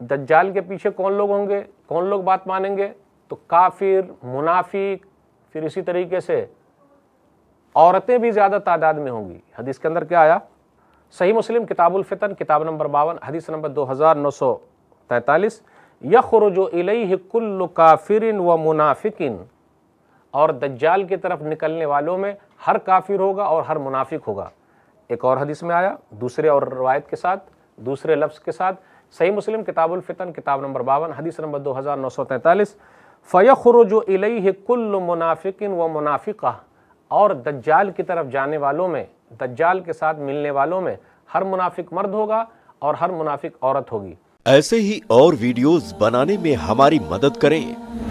दज्जाल के पीछे कौन लोग होंगे, कौन लोग बात मानेंगे? तो काफिर, मुनाफिक, फिर इसी तरीके से औरतें भी ज़्यादा तादाद में होंगी। हदीस के अंदर क्या आया? सही मुस्लिम, किताबुल फितन, किताब नंबर बावन, हदीस नंबर दो हज़ार नौ सौ तैंतालीस। यखरुजो इलैहि कुल्लु काफिरिन व मुनाफिकिन। और दज्जाल की तरफ़ निकलने वालों में हर काफिर होगा और हर मुनाफिक होगा। एक और हदीस में आया, दूसरे और रवायत के साथ, दूसरे लफ्ज़ के साथ सही मुस्लिम किताबुल फितन, किताब नंबर बावन, हदीस नंबर दो हज़ार नौ सौ तैंतालीस। फ़यखरुजो कुल्लु मुनाफिकिन व मुनाफिका। और दज्जाल की तरफ़ जाने वालों में, दज्जाल के साथ मिलने वालों में हर मुनाफिक मर्द होगा और हर मुनाफिक औरत होगी। ऐसे ही और वीडियोस बनाने में हमारी मदद करें।